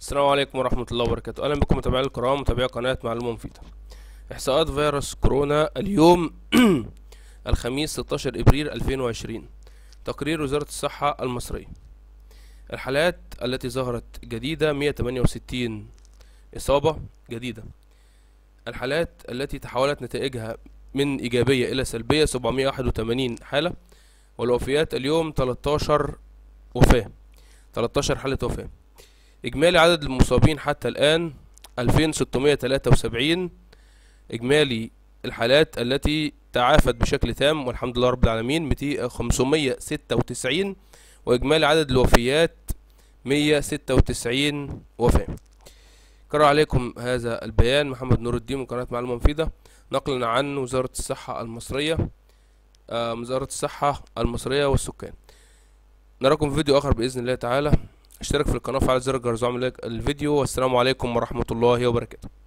السلام عليكم ورحمة الله وبركاته. أهلا بكم متابعينا الكرام متابعي قناة معلومة مفيدة. إحصاءات فيروس كورونا اليوم الخميس 16 إبريل 2020 تقرير وزارة الصحة المصرية. الحالات التي ظهرت جديدة 168 إصابة جديدة. الحالات التي تحولت نتائجها من إيجابية إلى سلبية 781 حالة. والوفيات اليوم 13 وفاة. 13 حالة وفاة. إجمالي عدد المصابين حتى الآن 2673 إجمالي الحالات التي تعافت بشكل تام والحمد لله رب العالمين 200 596 وإجمالي عدد الوفيات 196 وفاة. قرأ عليكم هذا البيان محمد نور الدين من قناة معلومة مفيدة. نقلا عن وزارة الصحة المصرية آه، وزارة الصحة المصرية والسكان. نراكم في فيديو آخر بإذن الله تعالى. اشترك في القناة وفعل زر الجرس وعمل لايك الفيديو والسلام عليكم ورحمة الله وبركاته.